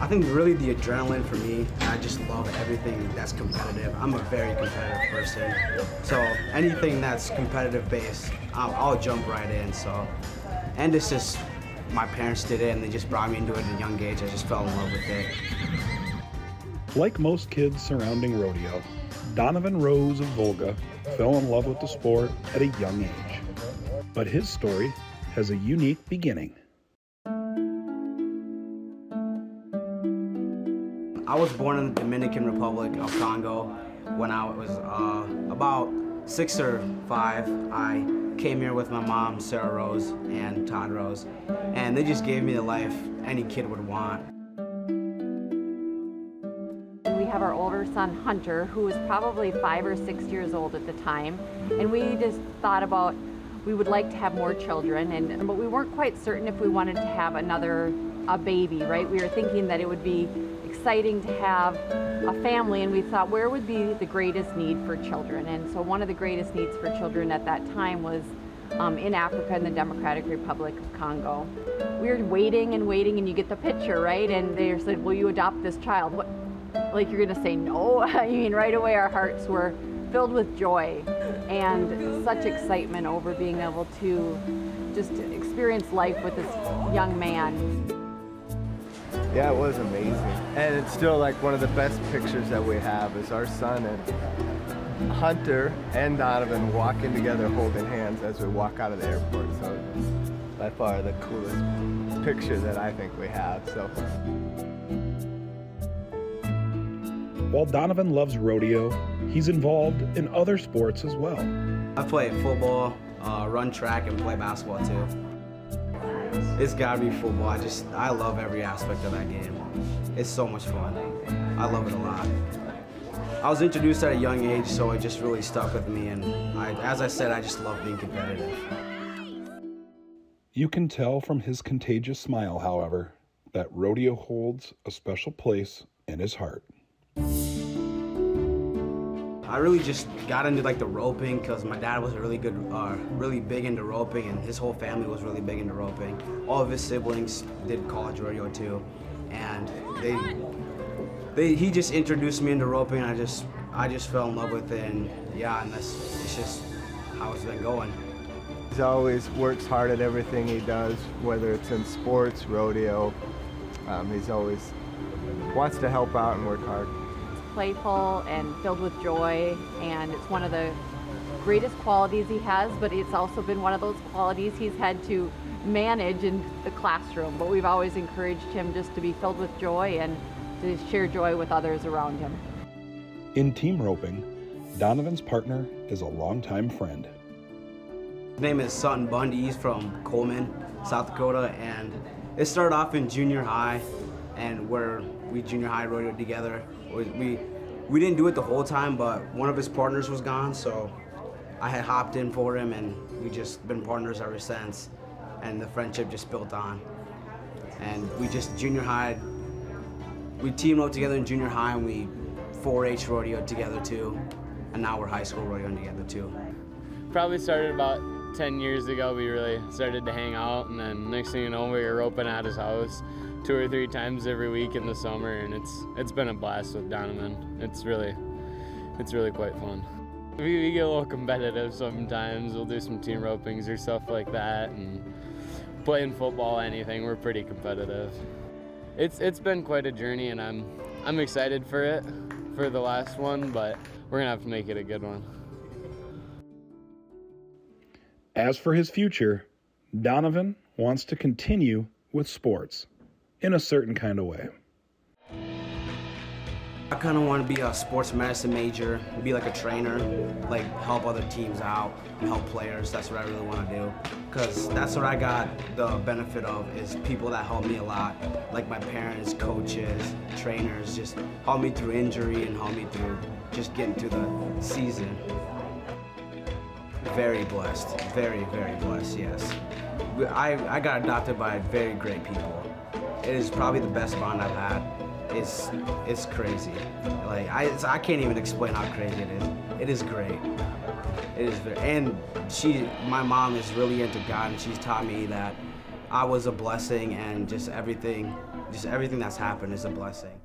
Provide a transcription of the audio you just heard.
I think really the adrenaline for me, I just love everything that's competitive. I'm a very competitive person. So anything that's competitive based, I'll, I'll jump right in. So, and it's just, my parents did it and they just brought me into it at a young age. I just fell in love with it. Like most kids surrounding rodeo, Donovan Rose of Volga fell in love with the sport at a young age. But his story has a unique beginning. I was born in the Dominican Republic of Congo when I was uh, about six or five. I came here with my mom, Sarah Rose, and Todd Rose, and they just gave me the life any kid would want. We have our older son, Hunter, who was probably five or six years old at the time, and we just thought about we would like to have more children, and but we weren't quite certain if we wanted to have another a baby, right? We were thinking that it would be exciting to have a family and we thought where would be the greatest need for children and so one of the greatest needs for children at that time was um, in Africa in the Democratic Republic of Congo. We were waiting and waiting and you get the picture right and they said will you adopt this child what like you're gonna say no I mean right away our hearts were filled with joy and such excitement over being able to just experience life with this young man. Yeah, it was amazing. And it's still like one of the best pictures that we have is our son and Hunter and Donovan walking together holding hands as we walk out of the airport. So it's by far the coolest picture that I think we have. So While Donovan loves rodeo, he's involved in other sports as well. I play football, uh, run track, and play basketball too. It's gotta be football. I just, I love every aspect of that game. It's so much fun. I love it a lot. I was introduced at a young age, so it just really stuck with me. And I, as I said, I just love being competitive. You can tell from his contagious smile, however, that rodeo holds a special place in his heart. I really just got into like the roping because my dad was a really good, uh, really big into roping, and his whole family was really big into roping. All of his siblings did college rodeo too, and they, they, he just introduced me into roping, and I just, I just fell in love with it, and yeah, and that's, it's just how it's been going. he always works hard at everything he does, whether it's in sports, rodeo. Um, he's always wants to help out and work hard playful and filled with joy, and it's one of the greatest qualities he has, but it's also been one of those qualities he's had to manage in the classroom. But we've always encouraged him just to be filled with joy and to share joy with others around him. In team roping, Donovan's partner is a longtime friend. His name is Sutton Bundy. He's from Colman, South Dakota, and it started off in junior high, and where we junior high rodeo together. We we didn't do it the whole time, but one of his partners was gone, so I had hopped in for him, and we just been partners ever since. And the friendship just built on. And we just junior high, we teamed up together in junior high, and we 4-H rodeo together too, and now we're high school rodeoing together too. Probably started about 10 years ago. We really started to hang out, and then next thing you know, we were roping at his house two or three times every week in the summer, and it's it's been a blast with Donovan. It's really it's really quite fun. We, we get a little competitive sometimes. We'll do some team ropings or stuff like that, and playing football, anything. We're pretty competitive. It's it's been quite a journey, and I'm I'm excited for it for the last one, but we're gonna have to make it a good one. As for his future, Donovan wants to continue with sports in a certain kind of way. I kind of want to be a sports medicine major, be like a trainer, like help other teams out help players. That's what I really want to do. Because that's what I got the benefit of is people that help me a lot, like my parents, coaches, trainers, just help me through injury and help me through just getting to the season. Very blessed, very, very blessed, yes. I, I got adopted by very great people. It is probably the best bond I've had. It's it's crazy. Like I I can't even explain how crazy it is. It is great. It is very, and she my mom is really into God and she's taught me that I was a blessing and just everything, just everything that's happened is a blessing.